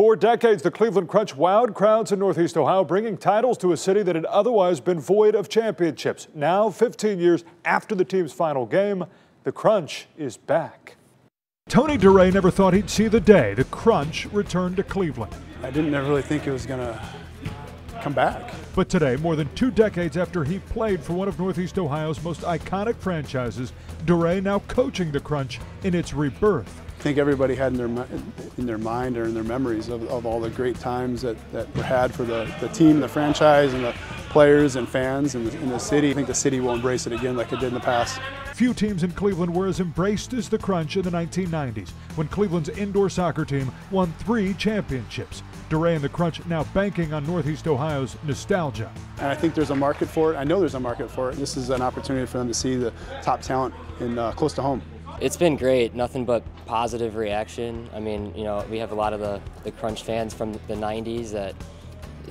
For decades, the Cleveland Crunch wowed crowds in Northeast Ohio, bringing titles to a city that had otherwise been void of championships. Now, 15 years after the team's final game, the Crunch is back. Tony Dore never thought he'd see the day the Crunch returned to Cleveland. I didn't ever really think it was going to come back. But today, more than two decades after he played for one of Northeast Ohio's most iconic franchises, Dore now coaching the Crunch in its rebirth. I think everybody had in their in their mind or in their memories of, of all the great times that, that were had for the, the team, the franchise, and the players and fans in the, in the city. I think the city will embrace it again like it did in the past. Few teams in Cleveland were as embraced as the Crunch in the 1990s when Cleveland's indoor soccer team won three championships. Dore and the Crunch now banking on Northeast Ohio's nostalgia. And I think there's a market for it. I know there's a market for it. This is an opportunity for them to see the top talent in uh, close to home. It's been great, nothing but positive reaction. I mean, you know, we have a lot of the, the Crunch fans from the 90s that,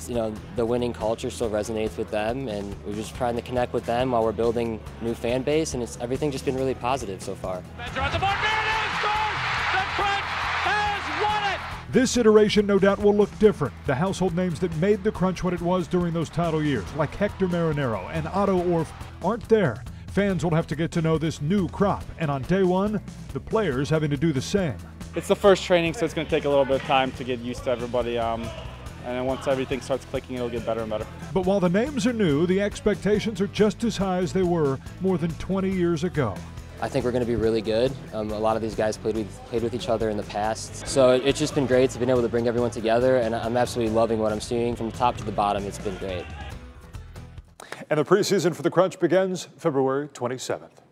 you know, the winning culture still resonates with them and we're just trying to connect with them while we're building new fan base and it's everything just been really positive so far. This iteration no doubt will look different. The household names that made the Crunch what it was during those title years, like Hector Marinaro and Otto Orf, aren't there. Fans will have to get to know this new crop, and on day one, the players having to do the same. It's the first training, so it's going to take a little bit of time to get used to everybody. Um, and then once everything starts clicking, it'll get better and better. But while the names are new, the expectations are just as high as they were more than 20 years ago. I think we're going to be really good. Um, a lot of these guys played with, played with each other in the past. So it's just been great to be able to bring everyone together, and I'm absolutely loving what I'm seeing from the top to the bottom. It's been great. And the preseason for the Crunch begins February 27th.